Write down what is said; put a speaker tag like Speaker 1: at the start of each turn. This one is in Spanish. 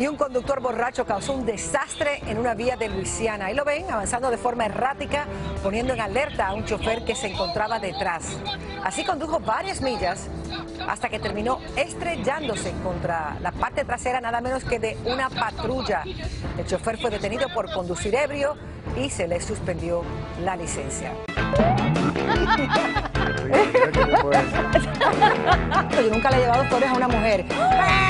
Speaker 1: Y un conductor borracho causó un desastre en una vía de Luisiana. Ahí lo ven, avanzando de forma errática, poniendo en alerta a un chofer que se encontraba detrás. Así condujo varias millas hasta que terminó estrellándose contra la parte trasera nada menos que de una patrulla. El chofer fue detenido por conducir ebrio y se le suspendió la licencia. Yo nunca le he llevado flores a una mujer.